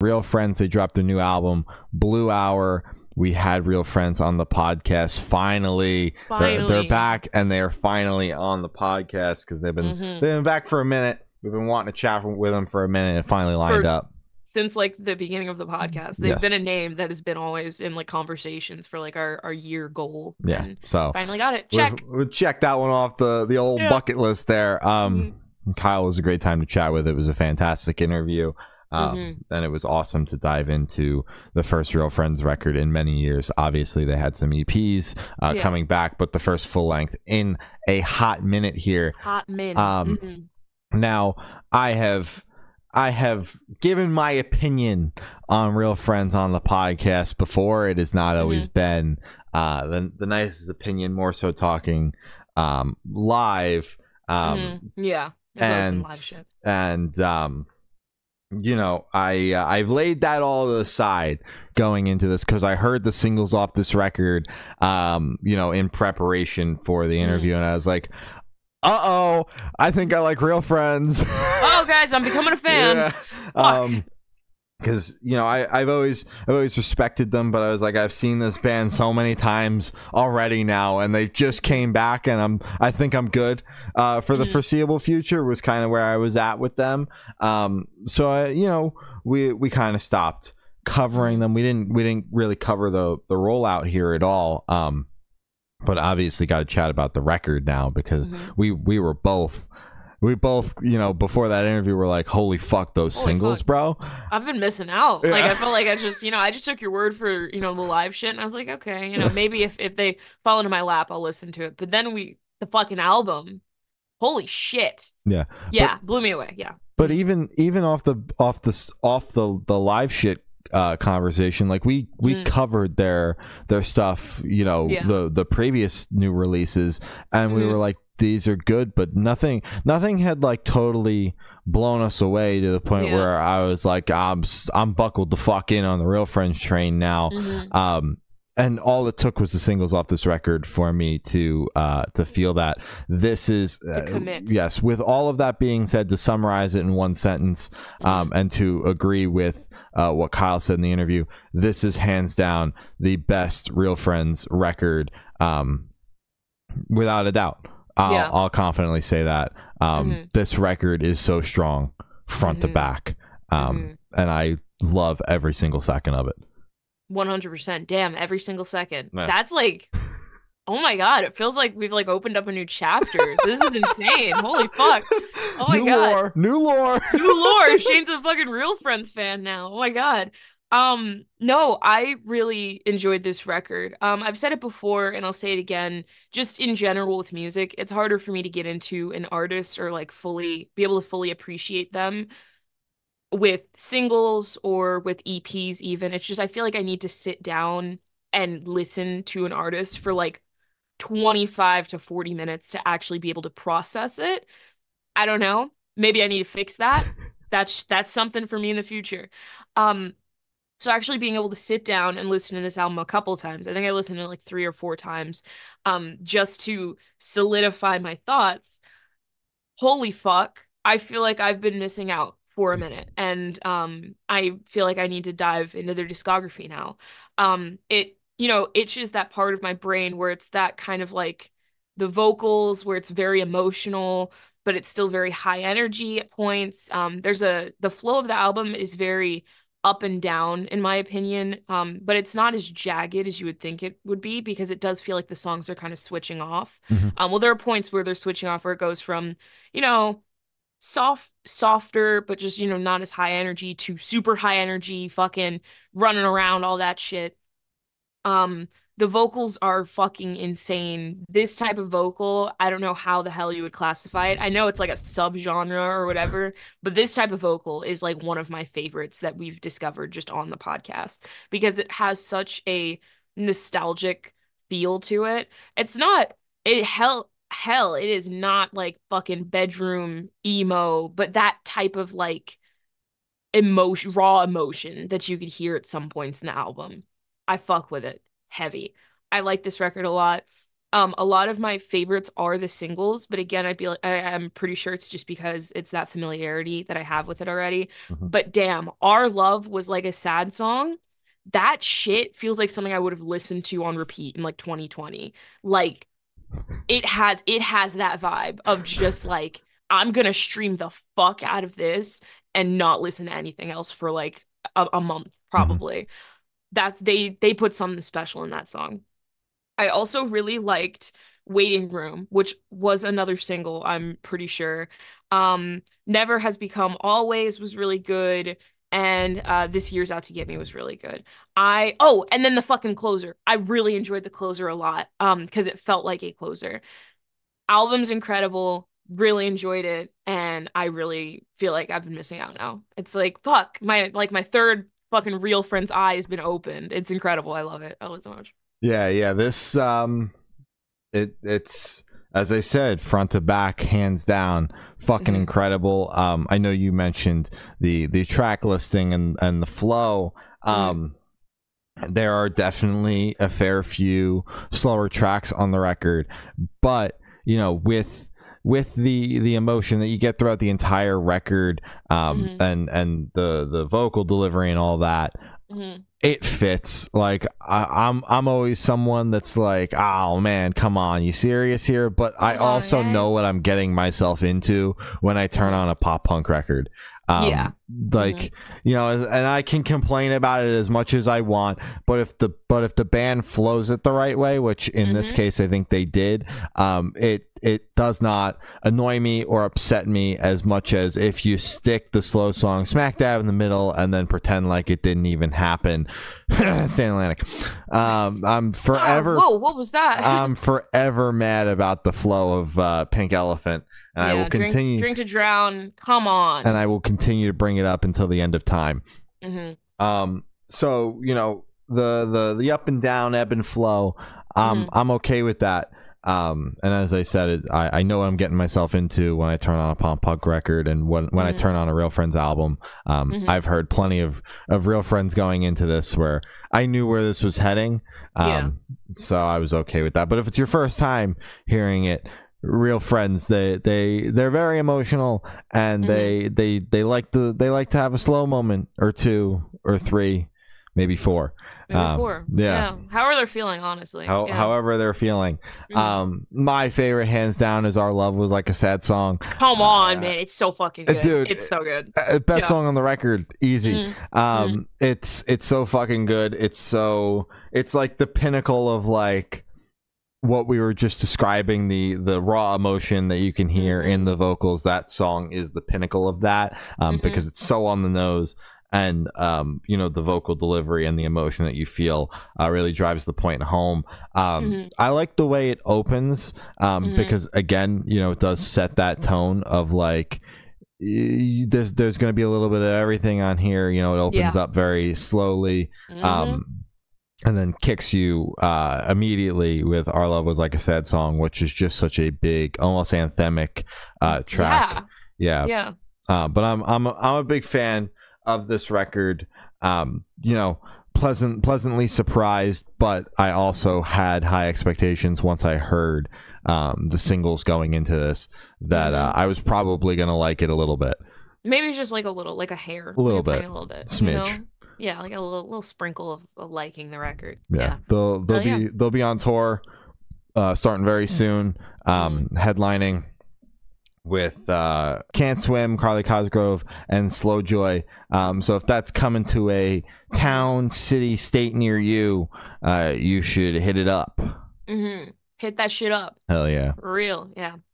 Real Friends, they dropped their new album, Blue Hour. We had Real Friends on the podcast. Finally, They're, they're back and they're finally on the podcast because they've been Mhm. they've been back for a minute. We've been wanting to chat with them for a minute and finally lined For- up. Since like the beginning of the podcast, they've Yes. been a name that has been always in like conversations for like our, our year goal. Yeah. And So finally got it. Check. we've checked that one off the the old Yeah. bucket list there. Um, Kyle was a great time to chat with. It was a fantastic interview. Um, Mhm. And it was awesome to dive into the first Real Friends record in many years. Obviously, they had some EPs uh, Yeah. coming back, but the first full length in a hot minute here. Hot min. Um, Mhm. Now, I have I have given my opinion on Real Friends on the podcast before. It has not always been uh, the the nicest opinion. More so talking um, live. Um, Mhm. Yeah. And and um you know i uh, i've laid that all aside going into this because i heard the singles off this record um you know in preparation for the interview Mm. and i was like uh-oh i think i like real friends Oh, guys, I'm becoming a fan. Yeah. um because you know I, I've always I've always respected them, but I was like I've seen this band so many times already now, and they just came back, and I'm I think I'm good uh, for the Mhm. foreseeable future. Was kind of where I was at with them. Um, so I, you know we we kind of stopped covering them. We didn't we didn't really cover the the rollout here at all. Um, but obviously got to chat about the record now because Mhm. we we were both. We both, you know, before that interview, were like, "Holy fuck, those Holy singles, fuck. bro!" I've been missing out. Like I felt like I just, you know, I just took your word for, you know, the live shit, and I was like, okay, you know, maybe if if they fall into my lap, I'll listen to it. But then we, the fucking album, holy shit, Yeah. yeah, blew me away. Yeah, But even even off the off the off the the live shit uh conversation like we we Mm. covered their their stuff you know Yeah. the the previous new releases and we Mhm. were like these are good but nothing nothing had like totally blown us away to the point Yeah. where i was like i'm i'm buckled the fuck in on the real friends train now Mhm. um and all it took was the singles off this record for me to uh to feel that this is uh, commit. yes with all of that being said to summarize it in one sentence um and to agree with uh what Kyle said in the interview this is hands down the best real friends record um without a doubt I'll, Yeah. I'll confidently say that um Mhm. this record is so strong front to Mhm. back um Mhm. and I love every single second of it One hundred percent. Damn, every single second. Yeah. That's like, oh my god, it feels like we've like opened up a new chapter. this is insane. Holy fuck. Oh my new God. lore, new lore. New lore. Shane's a fucking real Friends fan now. Oh my god. Um, no, I really enjoyed this record. Um, I've said it before and I'll say it again. Just in general with music, it's harder for me to get into an artist or like fully be able to fully appreciate them with singles or with EPs even. It's just I feel like I need to sit down and listen to an artist for like 25 to 40 minutes to actually be able to process it. I don't know. Maybe I need to fix that. That's that's something for me in the future. Um so actually being able to sit down and listen to this album a couple times. I think I listened to it like 3 or 4 times um just to solidify my thoughts. Holy fuck. I feel like I've been missing out for a minute and um I feel like I need to dive into their discography now. Um it you know itches that part of my brain where it's that kind of like the vocals where it's very emotional but it's still very high energy at points. Um there's a the flow of the album is very up and down in my opinion um but it's not as jagged as you would think it would be because it does feel like the songs are kind of switching off Mhm. um well there are points where they're switching off where it goes from you know soft softer but just you know not as high energy to super high energy fucking running around all that shit um the vocals are fucking insane. This type of vocal i don't know how the hell you would classify it. I know it's like a subgenre or whatever but this type of vocal is like one of my favorites that we've discovered just on the podcast because it has such a nostalgic feel to it. It's not it hell hell it is not like fucking bedroom emo but that type of like emotion raw emotion that you could hear at some points in the album. I fuck with it heavy i like this record a lot Um, a lot of my favorites are the singles, but again, I'd be like, I, I'm pretty sure it's just because it's that familiarity that I have with it already. Mhm. But damn, Our Love was like a sad song. That shit feels like something I would have listened to on repeat in like 2020. Like it has it has that vibe of just like I'm gonna stream the fuck out of this and not listen to anything else for like a, a month probably. That they they put something special in that song. I also really liked Waiting Room, which was another single, I'm pretty sure. Um, Never Has Become Always was really good. And uh, This Year's Out to Get Me was really good. I oh, and then the fucking closer. I really enjoyed the closer a lot. Um, because it felt like a closer. Album's incredible. Really enjoyed it, and I really feel like I've been missing out now. It's like fuck, my like my third fucking real friend's eye has been opened. It's incredible. I love it. I love it so much. Yeah, yeah. This um it it's as I said, front to back, hands down, fucking Mhm. incredible. Um I know you mentioned the the track listing and and the flow. Um there are definitely a fair few slower tracks on the record, but you know, with with the the emotion that you get throughout the entire record um Mhm. and and the the vocal delivery and all that Mhm. it fits. Like I, I'm, I'm always someone that's like, oh man, come on, you serious here? But I also know what I'm getting myself into when I turn on a pop punk record. Um, Yeah. like Mhm. you know, and I can complain about it as much as I want, but if the but if the band flows it the right way, which in this Mhm. case I think they did, um, it it does not annoy me or upset me as much as if you stick the slow song smack dab in the middle and then pretend like it didn't even happen. Stand Atlantic. Um, I'm forever Ah, whoa, what was that? I'm forever mad about the flow of uh, Pink Elephant, and I will drink- continue Drink, to drown. Come on. and I will continue to bring it up until the end of time. hmm Um, so you know the the the up and down ebb and flow. Um, Mhm. I'm okay with that. Um, and as I said, it, I, I know what I'm getting myself into when I turn on a pop punk record and when when I Mhm. turn on a Real Friends album. Um, Mhm. I've heard plenty of of Real Friends going into this where I knew where this was heading. Um, Yeah. so I was okay with that. But if it's your first time hearing it, Real Friends, they they they're very emotional and Mhm. they they they like to they like to have a slow moment or two or three, maybe four. Um, yeah. How are they feeling, honestly? How, yeah. However they're feeling. Mhm. Um, my favorite, hands down, is "Our Love" was like a sad song. Come on, uh, man. It's so fucking uh, good. dude, it's so good. Uh, best Yeah. song on the record, easy. Mhm. Um, it's it's so fucking good. It's so it's like the pinnacle of like what we were just describing the the raw emotion that you can hear in the vocals. That song is the pinnacle of that um, Mhm. because it's so on the nose. And um, you know the vocal delivery and the emotion that you feel uh, really drives the point home. Um, Mhm. I like the way it opens um, Mhm. because again, you know, it does set that tone of like there's there's going to be a little bit of everything on here. You know, it opens Yeah. up very slowly, Mhm. um, and then kicks you uh, immediately with "Our Love Was Like a Sad Song," which is just such a big, almost anthemic uh, track. Yeah, yeah. Uh, but I'm I'm a, I'm a big fan of this record. Um, you know. Pleasant, pleasantly surprised, but I also had high expectations once I heard um, the singles going into this. That uh, Mm-hmm. I was probably gonna like it a little bit. Maybe just like a little, like a hair. A little like bit. tiny little bit. Smidge. You know? Yeah, like a little, little sprinkle of, of liking the record. yeah, Yeah. they'll they'll Hell be yeah. Mm-hmm. they'll be on tour uh starting very soon um headlining with uh can't swim carly cosgrove and slow joy um so if that's coming to a town city state near you uh you should hit it up hmm Hit that shit up. hell yeah For real. Yeah.